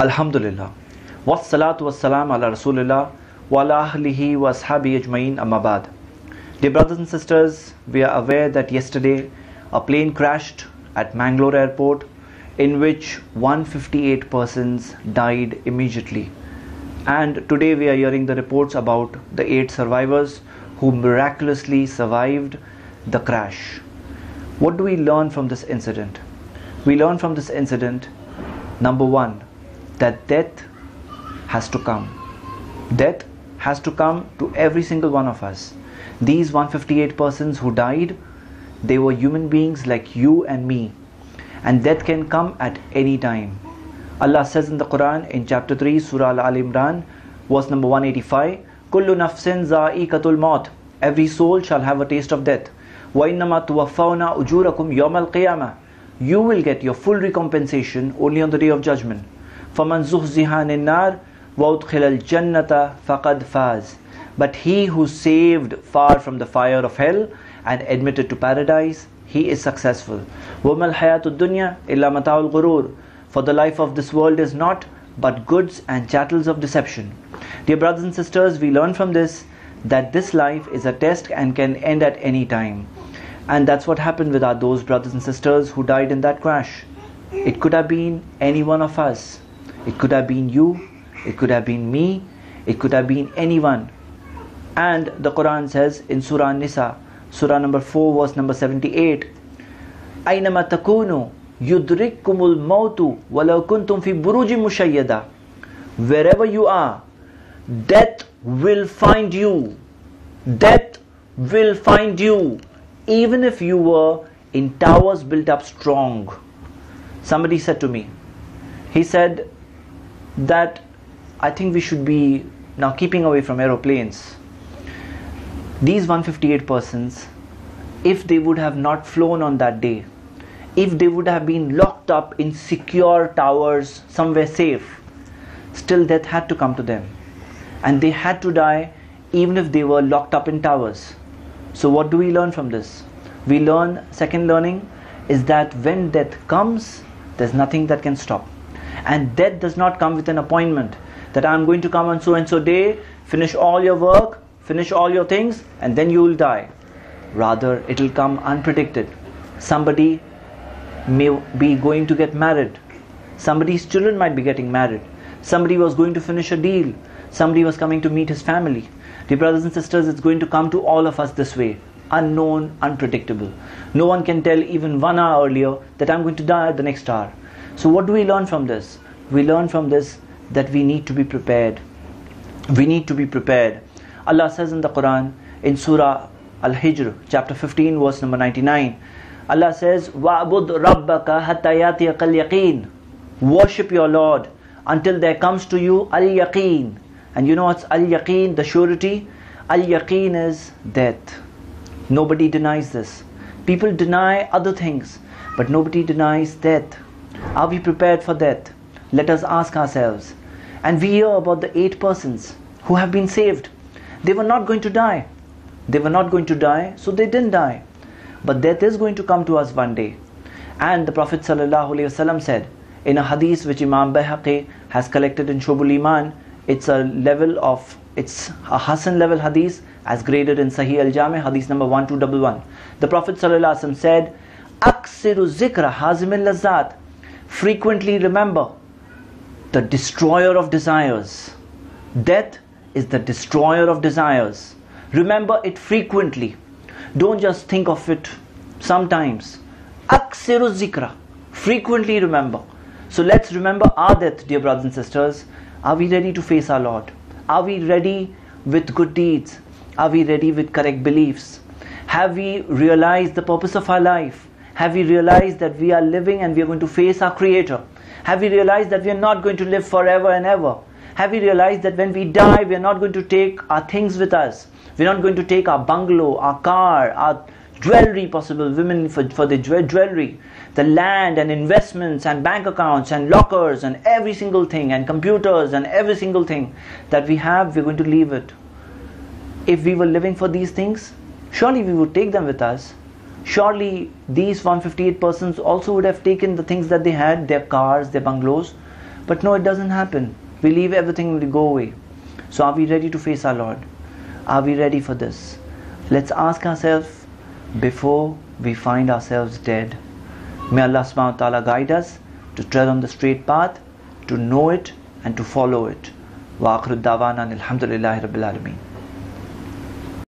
Alhamdulillah. Wassalatu wassalam ala Rasulillah wa ala ahlihi wa ashabi ajmain. Dear brothers and sisters, we are aware that yesterday a plane crashed at Mangalore airport in which 158 persons died immediately. And today we are hearing the reports about the 8 survivors who miraculously survived the crash. What do we learn from this incident? We learn from this incident number 1 that death has to come. Death has to come to every single one of us. These 158 persons who died, they were human beings like you and me. And death can come at any time. Allah says in the Quran in chapter 3, Surah Al Imran, verse number 185, Kullu nafsin za'ikatul maut. Every soul shall have a taste of death. وَإِنَّمَا تُوَفَّوْنَا أُجُورَكُمْ يَوْمَ الْقِيَامَةِ You will get your full recompensation only on the day of judgment. فَمَنْ زُحْزِحَ عَنِ النَّارِ وَأُدْخِلَ الْجَنَّةَ فَقَدْ فَازَ But he who saved far from the fire of hell and admitted to paradise, he is successful. وَمَا الْحَيَاةُ الدُّنْيَا إِلَّا مَتَاعُ الْغُرُورِ For the life of this world is not but goods and chattels of deception. Dear brothers and sisters, we learn from this that this life is a test and can end at any time. And that's what happened with our those brothers and sisters who died in that crash. It could have been any one of us. It could have been you, it could have been me, it could have been anyone. And the Quran says in Surah Nisa, Surah number 4, verse number 78, أينما تكونوا يدرككم الموت ولو كنتم في بروج مشيدة Wherever you are, death will find you. Death will find you. Even if you were in towers built up strong. Somebody said to me, he said, that I think we should be now keeping away from aeroplanes. These 158 persons, if they would have not flown on that day, if they would have been locked up in secure towers somewhere safe, still death had to come to them. And they had to die even if they were locked up in towers. So, what do we learn from this? We learn, second learning is that when death comes, there's nothing that can stop. And death does not come with an appointment that I'm going to come on so and so day, finish all your work, finish all your things, and then you will die. Rather, it will come unpredicted. Somebody may be going to get married. Somebody's children might be getting married. Somebody was going to finish a deal. Somebody was coming to meet his family. Dear brothers and sisters, it's going to come to all of us this way unknown, unpredictable. No one can tell even one hour earlier that I'm going to die at the next hour. So, what do we learn from this? We learn from this that we need to be prepared. We need to be prepared. Allah says in the Quran, in Surah Al Hijr, chapter 15, verse number 99, Allah says, وَعْبُدْ رَبَّكَ حَتَّى يَاتِيَكَ الْيَقِينَ Worship your Lord until there comes to you al yaqeen. And you know what's al yaqeen, the surety? Al yaqeen is death. Nobody denies this. People deny other things, but nobody denies death. Are we prepared for death? Let us ask ourselves. And we hear about the eight persons who have been saved. They were not going to die. They were not going to die, so they didn't die. But death is going to come to us one day. And the Prophet ﷺ said in a hadith which Imam Bayhaqi has collected in Shobul Iman, it's a level of, it's a Hasan level hadith as graded in Sahih al Jami, hadith number 1211. The Prophet ﷺ said, Aksiru zikra hazimil lazat. Frequently remember the destroyer of desires. Death is the destroyer of desires. Remember it frequently. Don't just think of it sometimes. Aksiru zikra. Frequently remember. So let's remember our death, dear brothers and sisters. Are we ready to face our Lord? Are we ready with good deeds? Are we ready with correct beliefs? Have we realized the purpose of our life? Have we realized that we are living and we are going to face our Creator? Have we realized that we are not going to live forever and ever? Have we realized that when we die, we are not going to take our things with us? We're not going to take our bungalow, our car, our jewelry, possible women for, for the jewelry, the land and investments and bank accounts and lockers and every single thing and computers and every single thing that we have, we're going to leave it. If we were living for these things, surely we would take them with us. Surely these 158 persons also would have taken the things that they had, their cars, their bungalows. But no, it doesn't happen. We leave everything we go away. So are we ready to face our Lord? Are we ready for this? Let's ask ourselves before we find ourselves dead. May Allah subhanahu wa ta'ala guide us to tread on the straight path, to know it and to follow it. Wa akhiru dawana alhamdulillahi rabbil.